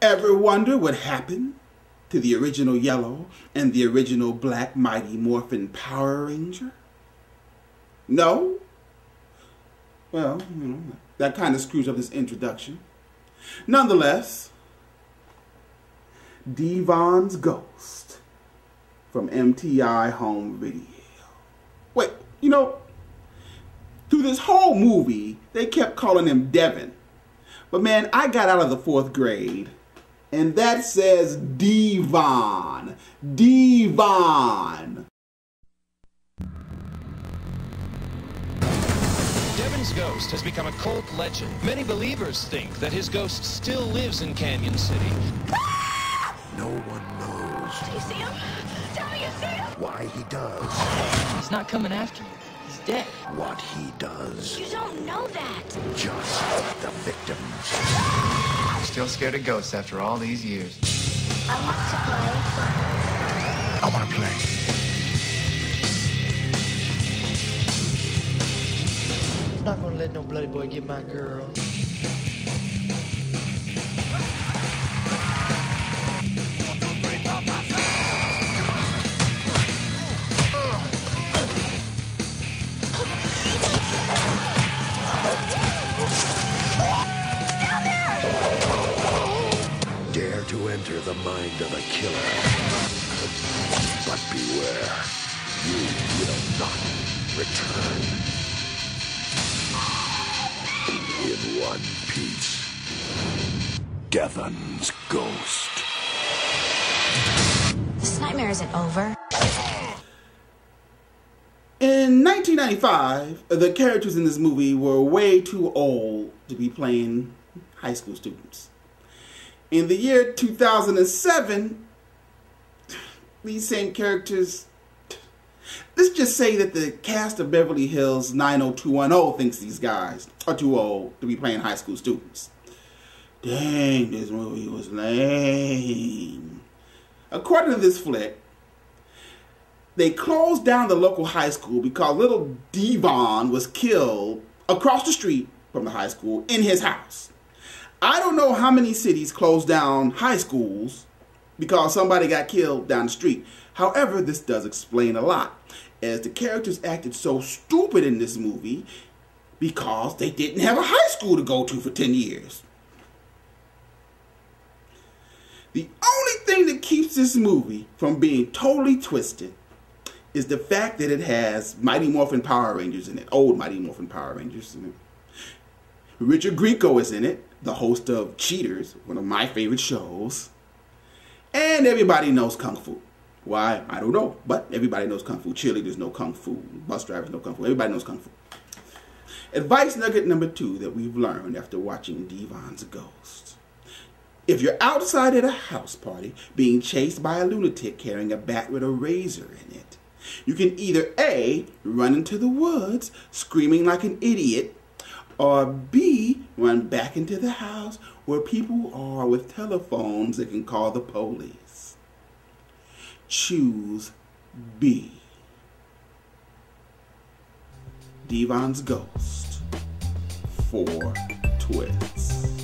Ever wonder what happened to the original yellow and the original black Mighty Morphin Power Ranger? No? Well, you know, that kind of screws up this introduction. Nonetheless, Devon's Ghost from MTI Home Video. Wait, you know, through this whole movie, they kept calling him Devon. But man, I got out of the fourth grade, and that says Devon. Devon. Devon's ghost has become a cult legend. Many believers think that his ghost still lives in Canyon City. No one knows Do you see him? Tell me you see him! why he does He's not coming after you. He's dead. what he does. You don't know that. Still scared of ghosts after all these years. I want to play. I want to play. I'm not gonna let no bloody boy get my girl. To enter the mind of a killer. But beware, you will not return. In one piece. Devon's Ghost. This nightmare isn't over. In 1995, the characters in this movie were way too old to be playing high school students. In the year 2007, these same characters. Let's just say that the cast of Beverly Hills 90210 thinks these guys are too old to be playing high school students. Dang, this movie was lame. According to this flick, they closed down the local high school because little Devon was killed across the street from the high school in his house. I don't know how many cities closed down high schools because somebody got killed down the street. However, this does explain a lot, as the characters acted so stupid in this movie because they didn't have a high school to go to for 10 years. The only thing that keeps this movie from being totally twisted is the fact that it has Mighty Morphin Power Rangers in it, old Mighty Morphin Power Rangers in it. Richard Grieco is in it, the host of Cheaters, one of my favorite shows. And everybody knows Kung Fu. Why? I don't know. But everybody knows Kung Fu. Cheerleaders know Kung Fu. Bus drivers know Kung Fu. Everybody knows Kung Fu. Advice nugget number two that we've learned after watching Devon's Ghost. If you're outside at a house party being chased by a lunatic carrying a bat with a razor in it, you can either A, run into the woods screaming like an idiot, or B, run back into the house where people are with telephones that can call the police. Choose B. Devon's Ghost. Four twists.